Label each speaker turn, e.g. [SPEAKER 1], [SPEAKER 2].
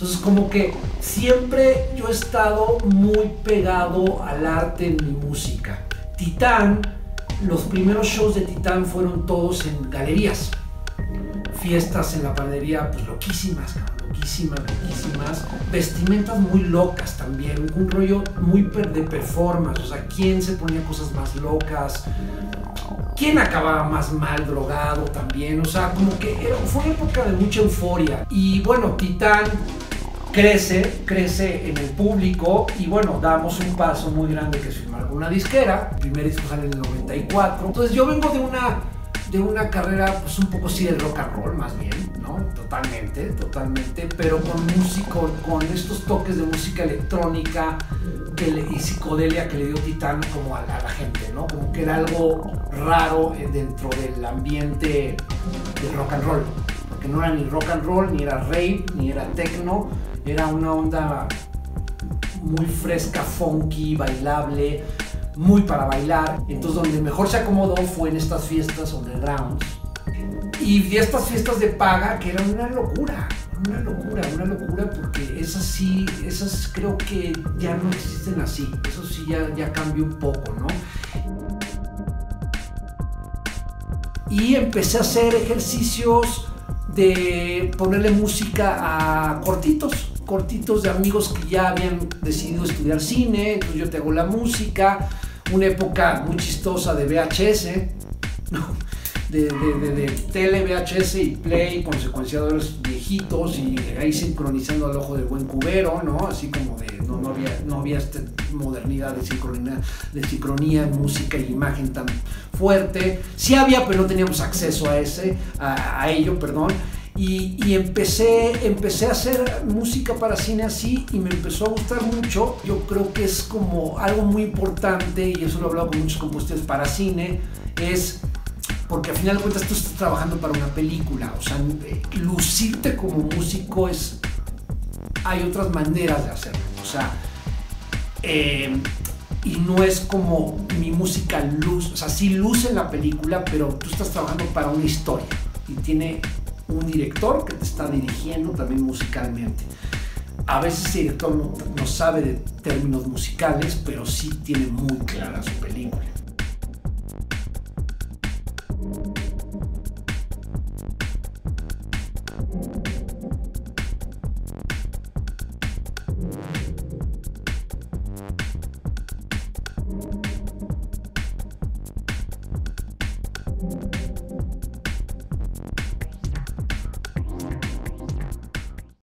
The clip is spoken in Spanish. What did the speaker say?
[SPEAKER 1] Entonces como que siempre yo he estado muy pegado al arte en mi música. Titán, los primeros shows de Titán fueron todos en galerías. Fiestas en la panadería, pues loquísimas, loquísimas, loquísimas. Vestimentas muy locas también, un rollo muy de performance. O sea, ¿quién se ponía cosas más locas? ¿Quién acababa más mal drogado también? O sea, como que fue una época de mucha euforia. Y bueno, Titán crece, crece en el público y bueno, damos un paso muy grande que es firmar con una disquera. El primer disco sale en el 94. Entonces yo vengo de una, de una carrera pues un poco así de rock and roll más bien, ¿no? Totalmente, totalmente, pero con músico, con estos toques de música electrónica y psicodelia que le dio Titán como a la, gente, ¿no? Como que era algo raro eh, dentro del ambiente del rock and roll. Porque no era ni rock and roll, ni era rave, ni era techno, era una onda muy fresca, funky, bailable, muy para bailar. Entonces donde mejor se acomodó fue en estas fiestas underground. Y estas fiestas de paga que eran una locura, una locura, una locura porque esas sí, esas creo que ya no existen así. Eso sí ya, ya cambió un poco, ¿no? Y empecé a hacer ejercicios de ponerle música a cortitos, cortitos de amigos que ya habían decidido estudiar cine, entonces yo te hago la música, una época muy chistosa de VHS, de, tele, VHS y play con secuenciadores viejitos y ahí sincronizando al ojo del buen cubero, ¿no? Así como de, no, había, no había esta modernidad de sincronía, de sincronía música y imagen tan fuerte. Sí había, pero no teníamos acceso a ese, a, ello, perdón. Y, empecé, empecé a hacer música para cine así y me empezó a gustar mucho. Yo creo que es como algo muy importante, y eso lo he hablado con muchos compositores para cine, es porque al final de cuentas tú estás trabajando para una película. O sea, lucirte como músico es... Hay otras maneras de hacerlo. O sea, eh, y no es como mi música luz, o sea, sí luce en la película, pero tú estás trabajando para una historia y tiene un director que te está dirigiendo también musicalmente. A veces ese director no, sabe de términos musicales, pero sí tiene muy clara su película.